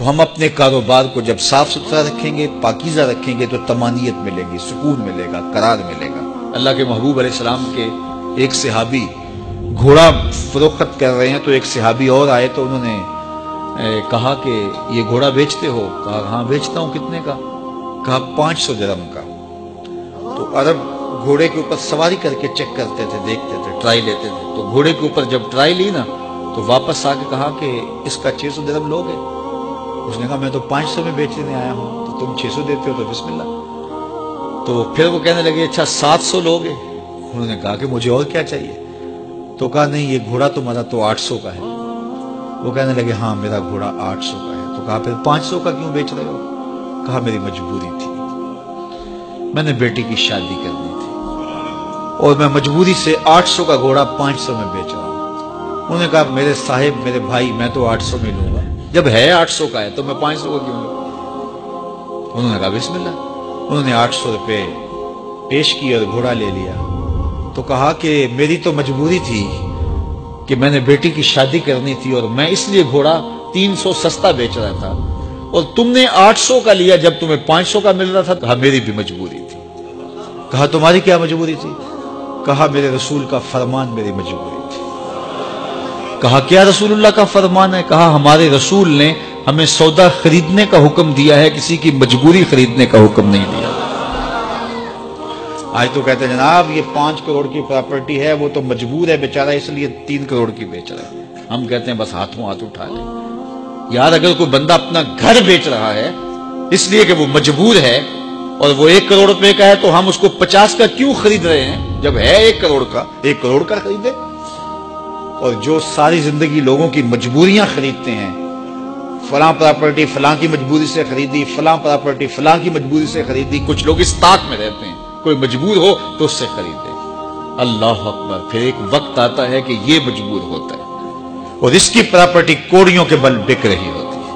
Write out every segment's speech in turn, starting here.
تو ہم اپنے کاروبار کو جب صاف ستھرا رکھیں گے، پاکیزہ رکھیں گے، تو تمانیت ملے گی، سکون ملے گا، قرار ملے گا۔ اللہ کے محبوب علیہ السلام کے ایک صحابی گھوڑا فروخت کر رہے ہیں، تو ایک صحابی اور آئے تو انہوں نے کہا کہ یہ گھوڑا بیچتے ہو؟ کہا ہاں بیچتا ہوں۔ کتنے کا؟ کہا، پانچ سو درم کا۔ تو عرب گھوڑے کے اوپر سواری کر کے چیک کرتے تھے، دیکھتے تھے، ٹرائی لیتے تھے۔ تو گھوڑے کے اوپر جب ٹرائی لی نا، تو واپس آ کے کہا کہ اس کا چھ سو درم لوگ اس نے کہا، میں تو پانچ سو میں بیچنے آیا ہوں، تو تم چھ سو دیتے ہو تو بسم اللہ. تو پھر وہ کہنے لگے اچھا سات سو لوگ انہوں نے کہا کہ، مجھے اور کیا چاہیے؟ تو کہا، نہیں، یہ گھوڑا تمہارا تو آٹھ سو کا ہے. وہ کہنے لگے ہاں میرا گھوڑا آٹھ سو کا ہے. تو کہا، پھر پانچ سو کا کیوں بیچ رہے ہو؟ کہا، میری مجبوری تھی۔ میں نے بیٹی کی شادی کرنی تھی۔ اور میں مجبوری سے آٹھ سو کا گھوڑا پانچ سو میں بیچ رہا ہوں۔ انہوں نے کہا، میرے صاحب، میرے بھائی، میں تو آٹھ سو میں لوں گا۔ جب ہے آٹھ سو کا ہے، تو میں پانچ سو کا کیوں لوں؟ انہوں نے کہا، بسم اللہ۔ انہوں نے آٹھ سو روپے پیش کی اور گھوڑا لے لیا۔ تو کہا کہ میری تو مجبوری تھی کہ میں نے بیٹی کی شادی کرنی تھی اور میں اس لیے گھوڑا تین سو سستا بیچ رہا تھا۔ اور تم نے آٹھ سو کا لیا جب تمہیں پانچ سو کا مل رہا تھا۔ کہا، میری بھی مجبوری تھی۔ کہا، تمہاری کیا مجبوری تھی؟ کہا، میرے رسول کا فرمان میری مجبوری کہا، کیا رسول اللہ کا فرمان ہے؟ کہا، ہمارے رسول نے ہمیں سودا خریدنے کا حکم دیا ہے، کسی کی مجبوری خریدنے کا حکم نہیں دیا۔ آج تو کہتے ہیں، جناب، یہ پانچ کروڑ کی پراپرٹی ہے، وہ تو مجبور ہے بیچارہ، اس لیے تین کروڑ کی بیچ رہا ہے۔ ہم کہتے ہیں، بس ہاتھوں ہاتھ اٹھا لیں یار، اگر کوئی بندہ اپنا گھر بیچ رہا ہے، اس لیے کہ وہ مجبور ہے اور وہ ایک کروڑ روپے کا ہے، تو ہم اس کو پچاس کا کیوں خرید رہے ہیں؟ جب ہے ایک کروڑ کا، ایک کروڑ کا خریدے۔ اور جو ساری زندگی لوگوں کی مجبوریاں خریدتے ہیں، فلاں پراپرٹی فلاں کی مجبوری سے خریدی، فلاں پراپرٹی فلاں کی مجبوری سے خریدی، کچھ لوگ اس طاق میں رہتے ہیں، کوئی مجبور ہو تو اس سے خریدے۔ اللہ اکبر، پھر ایک وقت آتا ہے کہ یہ مجبور ہوتا ہے اور اس کی پراپرٹی کوڑیوں کے بل بک رہی ہوتی ہے۔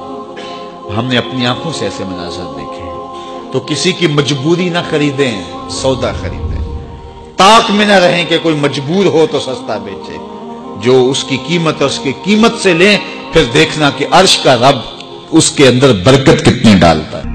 ہم نے اپنی آنکھوں سے ایسے مناظر دیکھے ہیں۔ تو کسی کی مجبوری نہ خریدیں، سودا خریدیں۔ طاق میں نہ رہیں کہ کوئی مجبور ہو تو سستا بیچے۔ جو اس کی قیمت اور اس کی قیمت سے لیں، پھر دیکھنا کہ عرش کا رب اس کے اندر برکت کتنی ڈالتا ہے۔